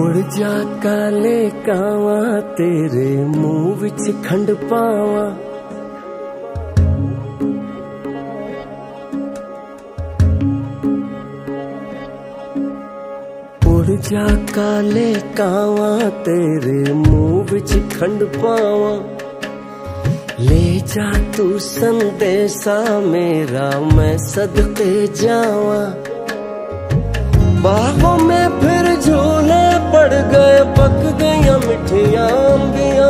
मुड़ जा काले कावा, तेरे मुँह विच खंड पावा। जा काले कावा, तेरे मुँह विच खंड पावा। ले जा तू संदेशा, मेरा मैं सदके जावा। बाहों में फिर झूला पड़ गए, पक गया मिठिया अंबिया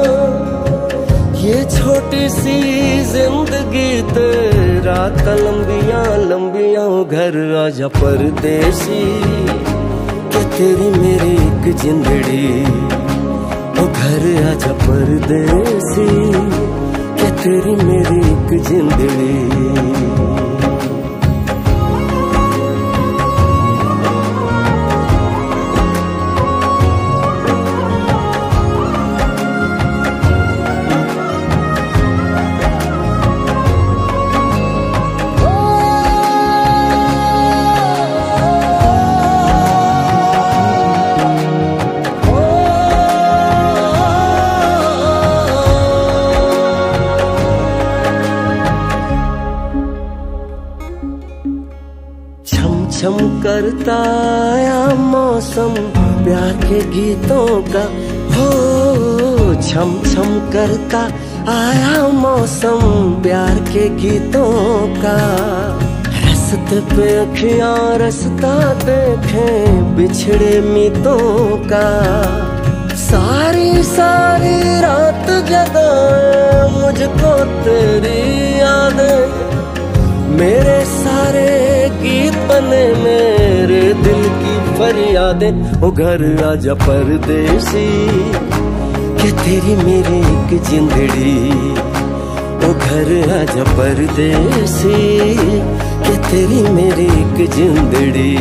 ये छोटी सी ज़िंदगी तेरा लंबिया लंबिया घर आजा परदेसी। के तेरी मेरी एक जिंदड़ी ओ घर आजा परदेसी। कि तेरी मेरी एक जिंदड़ी। छम करता आया मौसम प्यार के गीतों का हो छम छम करता आया मौसम प्यार के गीतों का। रस्ते पे अखियाँ, रस्ता देखें बिछड़े मितों का। सारी सारी रात जगाए मुझको तेरी बने मेरे दिल की फरियादें। ओ घर आजा परदेसी, के तेरी मेरी एक जिंदड़ी। ओ घर आजा परदेसी, के तेरी मेरी एक जिंदड़ी।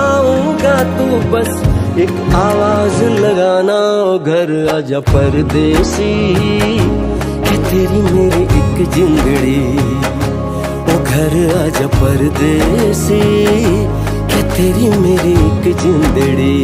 आऊँगा तू बस। एक आवाज़ लगाना, ओ घर आजा परदेसी। कि तेरी मेरी एक जिंदड़ी, ओ घर आजा परदेसी। कि तेरी मेरी एक जिंदड़ी।